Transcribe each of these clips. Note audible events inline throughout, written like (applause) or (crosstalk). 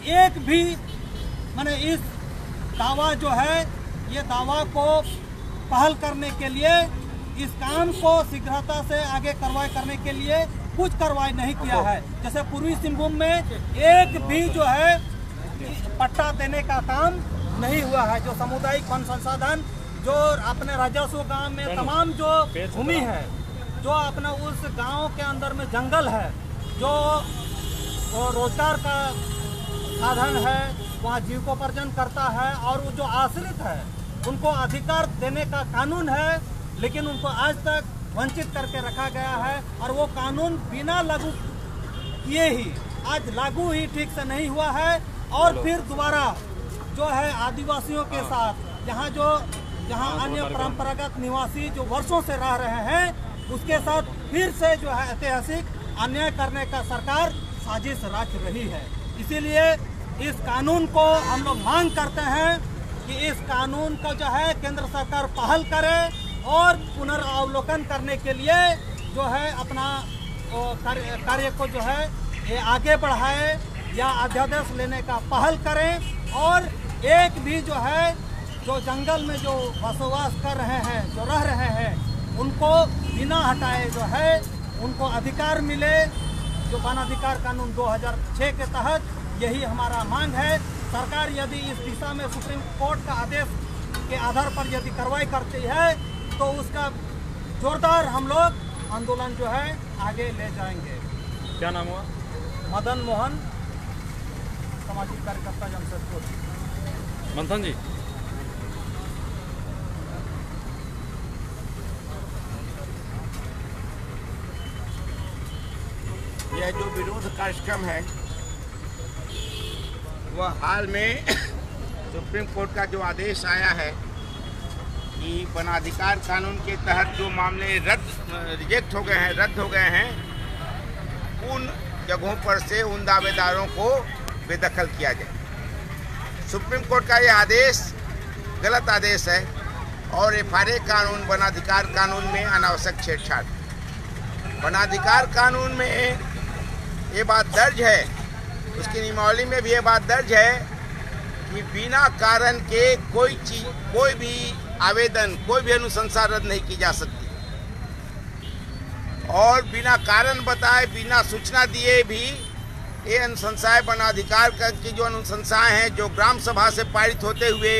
एक भी मैंने इस दावा जो है ये दावा को पहल करने के लिए इस काम को शीघ्रता से आगे कार्रवाई करने के लिए कुछ कार्रवाई नहीं किया है। जैसे पूर्वी सिंहभूम में एक भी जो है पट्टा देने का काम नहीं हुआ है। जो सामुदायिक वन संसाधन जो अपने राजस्व गाँव में तमाम जो भूमि है जो अपना उस गाँव के अंदर में जंगल है जो रोज़गार का साधन है वहाँ जीविकोपार्जन करता है और वो जो आश्रित है उनको अधिकार देने का कानून है लेकिन उनको आज तक वंचित करके रखा गया है और वो कानून बिना लागू किए ही आज लागू ही ठीक से नहीं हुआ है। और फिर दोबारा जो है आदिवासियों के साथ यहाँ जो जहाँ अन्य परंपरागत निवासी जो वर्षों से रह रहे हैं उसके साथ फिर से जो है ऐतिहासिक अन्याय करने का सरकार साजिश रच रही है। इसीलिए इस कानून को हम लोग मांग करते हैं कि इस कानून को जो है केंद्र सरकार पहल करे और पुनर्वलोकन करने के लिए जो है अपना कार्य को जो है ये आगे बढ़ाए या अध्यादेश लेने का पहल करें और एक भी जो है, जो जंगल में जो बसोवास कर रहे हैं, जो रह रहे हैं, उनको बिना हटाए जो है, उनको अधिकार मिले। जो वन अधिकार कानून 2006 के तहत यही हमारा मांग है। सरकार यदि इस दिशा में सुप्रीम कोर्ट का आदेश के आधार पर यदि कार्रवाई करती है तो उसका जोरदार हम लोग आंदोलन जो है आगे ले जाएँगे। क्या नाम हुआ? मदन मोहन सामाजिक कार्यकर्ता जमशेदपुर मंथन जी। यह जो विरोध कार्यक्रम है वह हाल में (coughs) सुप्रीम कोर्ट का जो आदेश आया है कि वनाधिकार कानून के तहत जो मामले रद्द, रिजेक्ट हो गए हैं, रद्द हो गए हैं, उन जगहों पर से उन दावेदारों को बेदखल किया जाए। सुप्रीम कोर्ट का यह आदेश गलत आदेश है और एफ़ कानून, वनाधिकार कानून में अनावश्यक छेड़छाड़। वनाधिकार कानून में ये बात दर्ज है उसकी नियमावली में भी ये बात दर्ज है कि बिना कारण के कोई चीज़, कोई भी आवेदन, कोई भी अनुशंसा रद्द नहीं की जा सकती। और बिना कारण बताए, बिना सूचना दिए भी ये अनुशंसाएँ वनाधिकार का जो अनुशंसाएँ हैं, जो ग्राम सभा से पारित होते हुए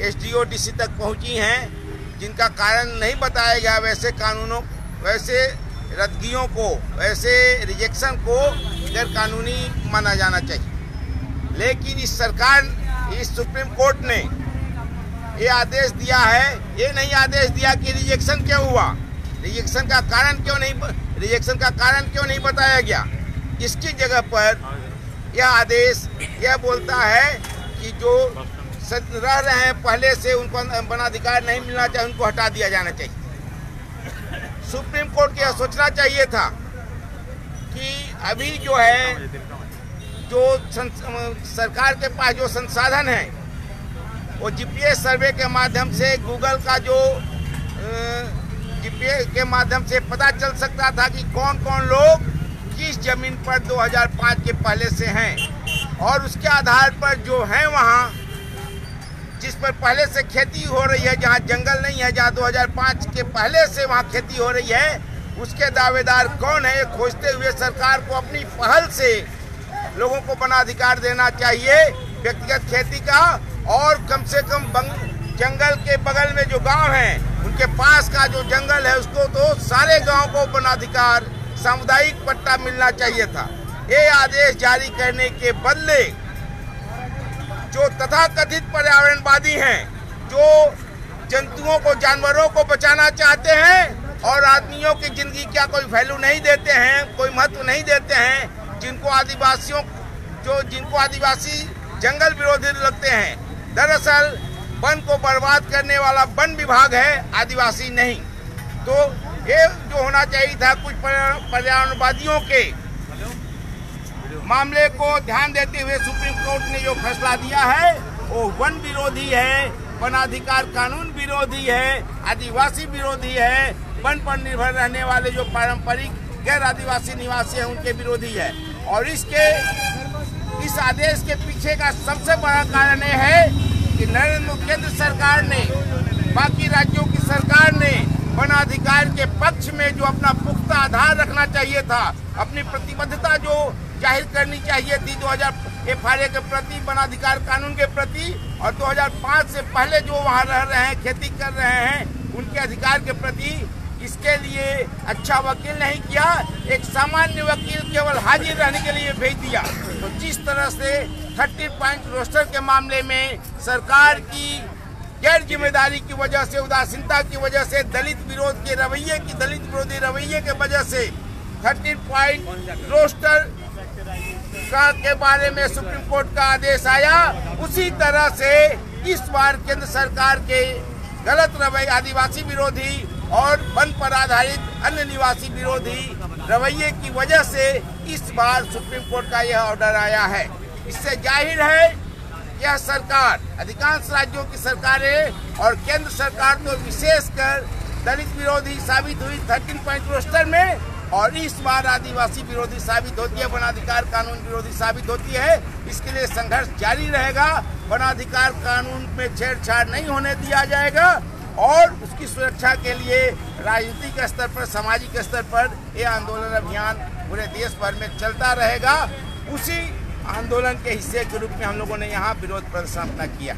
एसडीओ डीसी तक पहुँची हैं, जिनका कारण नहीं बताया गया, वैसे कानूनों, वैसे रद्दगियों को, वैसे रिजेक्शन को गैर कानूनी माना जाना चाहिए। लेकिन इस सरकार, इस सुप्रीम कोर्ट ने ये आदेश दिया है, ये नहीं आदेश दिया कि रिजेक्शन क्यों हुआ? रिजेक्शन का कारण क्यों नहीं रिजेक्शन का कारण क्यों नहीं बताया गया? इसकी जगह पर यह आदेश, यह बोलता है कि जो रह रहे हैं पहले से उनको वनाधिकार नहीं मिलना चाहिए, उनको हटा दिया जाना चाहिए। सुप्रीम कोर्ट को यह सोचना चाहिए था कि अभी जो है जो सरकार के पास जो संसाधन है वो जीपीएस सर्वे के माध्यम से गूगल का जो जीपीएस के माध्यम से पता चल सकता था कि कौन कौन लोग किस ज़मीन पर 2005 के पहले से हैं। और उसके आधार पर जो है वहाँ जिस पर पहले से खेती हो रही है जहाँ जंगल नहीं है जहाँ 2005 के पहले से वहाँ खेती हो रही है उसके दावेदार कौन है खोजते हुए सरकार को अपनी पहल से लोगों को वनाधिकार देना चाहिए, व्यक्तिगत खेती का, और कम से कम जंगल के बगल में जो गाँव हैं, उनके पास का जो जंगल है, उसको तो सारे गाँव को वनाधिकार, सामुदायिक पट्टा मिलना चाहिए था। ये आदेश जारी करने के बदले जो तथाकथित पर्यावरणवादी हैं, जो जंतुओं को, जानवरों को बचाना चाहते हैं और आदमियों की ज़िंदगी क्या कोई वैल्यू नहीं देते हैं, कोई महत्व नहीं देते हैं, जिनको आदिवासियों जो, जिनको आदिवासी जंगल विरोधी लगते हैं। दरअसल, वन को बर्बाद करने वाला वन विभाग है, आदिवासी नहीं। तो ये जो होना चाहिए था कुछ पर्यावरणवादियों के मामले को ध्यान देते हुए सुप्रीम कोर्ट ने जो फैसला दिया है, वो वन विरोधी है वनाधिकार कानून विरोधी है, आदिवासी विरोधी है वन पर निर्भर रहने वाले जो पारंपरिक गैर आदिवासी निवासी हैं, उनके विरोधी है। और इसके, इस आदेश के पीछे का सबसे बड़ा कारण यह है कि नरेंद्र केंद्र सरकार ने, बाकी राज्यों की सरकार ने वनाधिकार के पक्ष में जो अपना पुख्ता आधार रखना चाहिए था, अपनी प्रतिबद्धता जो ज़ाहिर करनी चाहिए थी 2000 एफ़ के प्रति वनाधिकार कानून के प्रति, और 2005 से पहले जो वहाँ रह रहे हैं, खेती कर रहे हैं, उनके अधिकार के प्रति इसके लिए अच्छा वकील नहीं किया, एक सामान्य वकील केवल हाजिर रहने के लिए भेज दिया। तो जिस तरह से थर्टी पॉइंट रोस्टर के मामले में सरकार की गैर ज़िम्मेदारी की वजह से, उदासीनता की वजह से, दलित विरोध के रवैये की, दलित विरोधी रवैये के वजह से थर्टी पॉइंट रोस्टर का के बारे में सुप्रीम कोर्ट का आदेश आया, उसी तरह से इस बार केंद्र सरकार के गलत रवैये, आदिवासी विरोधी और वन पर आधारित अन्य निवासी विरोधी रवैये की वजह से इस बार सुप्रीम कोर्ट का यह ऑर्डर आया है। इससे ज़ाहिर है, यह सरकार, अधिकांश राज्यों की सरकारें और केंद्र सरकार तो विशेषकर दलित विरोधी साबित हुई थर्टीन पॉइंट रोस्टर में और इस बार आदिवासी विरोधी साबित होती है, वनाधिकार कानून विरोधी साबित होती है। इसके लिए संघर्ष जारी रहेगा। वनाधिकार कानून में छेड़छाड़ नहीं होने दिया जाएगा। और उसकी सुरक्षा के लिए राजनीतिक स्तर पर, सामाजिक स्तर पर यह आंदोलन अभियान पूरे देश भर में चलता रहेगा। उसी आंदोलन के हिस्से के रूप में हम लोगों ने यहाँ विरोध प्रदर्शन अपना किया।